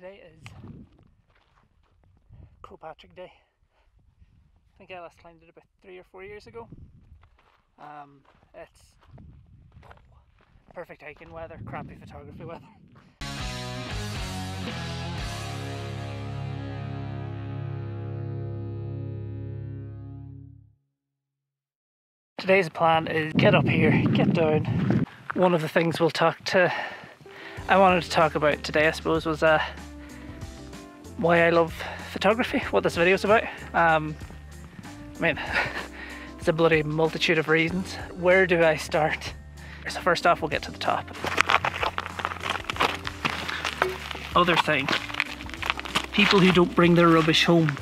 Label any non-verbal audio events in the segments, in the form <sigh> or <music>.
Today is Patrick Day. I think I last climbed it about three or four years ago. Um, it's perfect hiking weather, crappy photography weather. Today's plan is get up here, get down. One of the things we'll talk to, I wanted to talk about today I suppose was uh, why I love photography, what this video is about. Um, I mean, <laughs> it's a bloody multitude of reasons. Where do I start? So first off, we'll get to the top. Other thing, people who don't bring their rubbish home.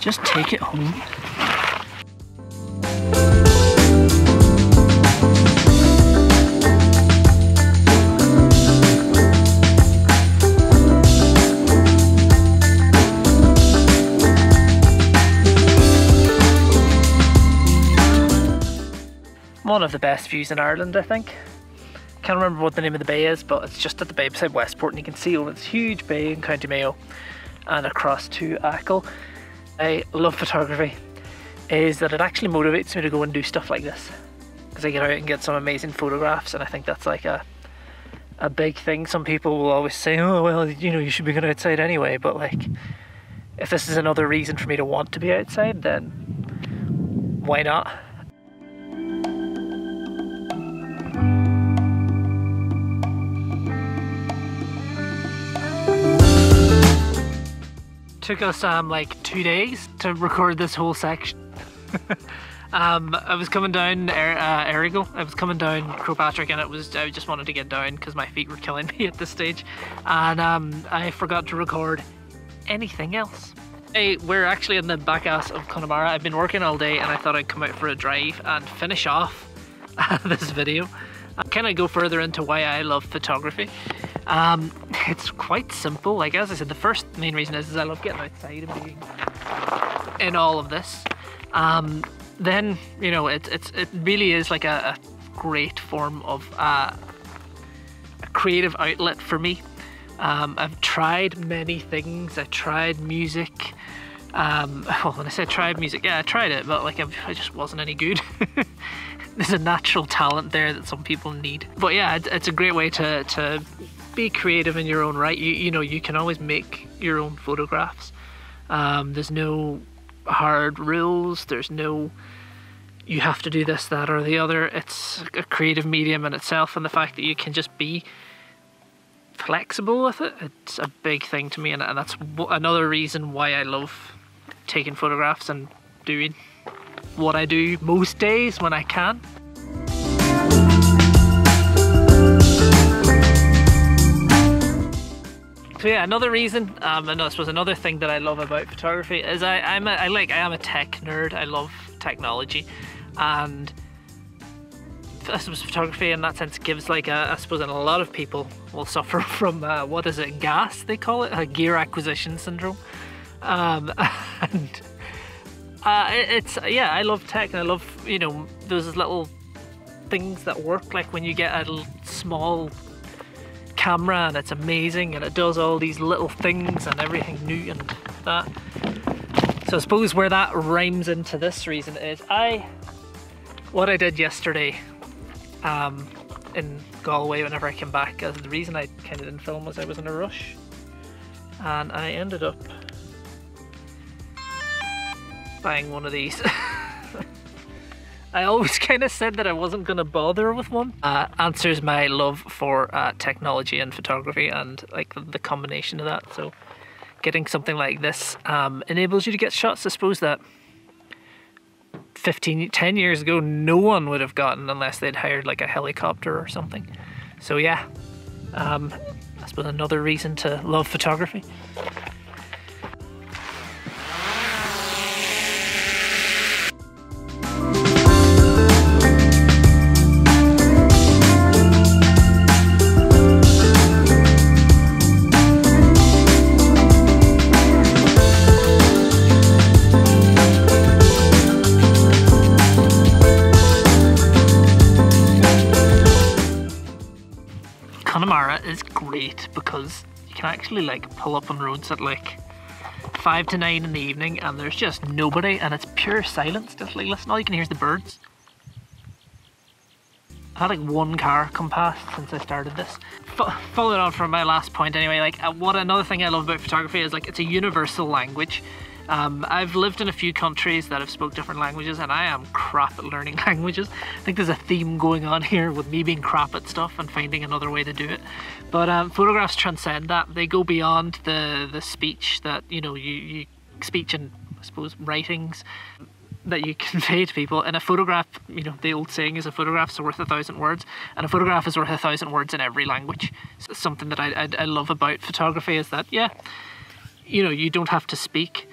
Just take it home. One of the best views in Ireland, I think. Can't remember what the name of the bay is, but it's just at the bay beside Westport, and you can see over this huge bay in County Mayo and across to Achill. I love photography, is that it actually motivates me to go and do stuff like this. Because I get out and get some amazing photographs, and I think that's like a a big thing. Some people will always say, oh, well, you know, you should be going outside anyway, but like, if this is another reason for me to want to be outside, then why not? Took us um, like two days to record this whole section. <laughs> um, I was coming down er uh. I was coming down Croagh Patrick and it was I just wanted to get down because my feet were killing <laughs> me at this stage. And um, I forgot to record anything else. Hey, we're actually in the back ass of Connemara. I've been working all day and I thought I'd come out for a drive and finish off <laughs> this video. Kind of go further into why I love photography. Um, <laughs> it's quite simple. Like as I said, the first main reason is, is I love getting outside and being in all of this. Um, then you know it it's it really is like a, a great form of uh, a creative outlet for me. Um, I've tried many things. I tried music. Um, <laughs> well, when I said tried music, yeah, I tried it, but like I've, I just wasn't any good. <laughs> There's a natural talent there that some people need. But yeah, it's, it's a great way to to be creative in your own right. You you know you can always make your own photographs. Um, there's no hard rules. There's no you have to do this, that, or the other. It's a creative medium in itself, and the fact that you can just be flexible with it, it's a big thing to me, and, and that's another reason why I love taking photographs and doing what I do most days when I can. So yeah, another reason, um, and I suppose another thing that I love about photography is I, I'm a, I like I am a tech nerd. I love technology, and I suppose photography in that sense gives like a, I suppose and a lot of people will suffer <laughs> from uh, what is it gas they call it? A gear acquisition syndrome, um, <laughs> and uh, it's yeah I love tech and I love you know those little things that work. Like when you get a small camera and it's amazing and it does all these little things and everything new and that. So I suppose where that rhymes into this reason is I, what I did yesterday um, in Galway whenever I came back, as the reason I kind of didn't film was I was in a rush and I ended up buying one of these. <laughs> I always <laughs> kind of said that I wasn't going to bother with one. Uh, answers my love for uh, technology and photography and like the combination of that. So getting something like this um, enables you to get shots, I suppose, that 15, 10 years ago no one would have gotten unless they'd hired like a helicopter or something. So yeah, um, I suppose another reason to love photography. Great because you can actually like pull up on roads at like five to nine in the evening and there's just nobody and it's pure silence. Just like listen, all you can hear is the birds. I had like one car come past since I started this. F- following on from my last point, anyway, like uh, what another thing I love about photography is like it's a universal language. Um, I've lived in a few countries that have spoke different languages, and I am crap at learning <laughs> languages. I think there's a theme going on here with me being crap at stuff and finding another way to do it. But um, photographs transcend that; they go beyond the the speech that you know you, you speech and I suppose writings that you <laughs> convey to people. In a photograph, you know, the old saying is a photograph's worth a thousand words, and a photograph is worth a thousand words in every language. So something that I, I, I love about photography is that, yeah, you know, you don't have to speak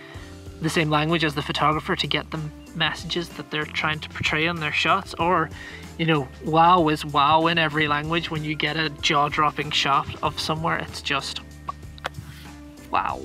the same language as the photographer to get the messages that they're trying to portray in their shots or you know wow is wow in every language. When you get a jaw-dropping shot of somewhere it's just wow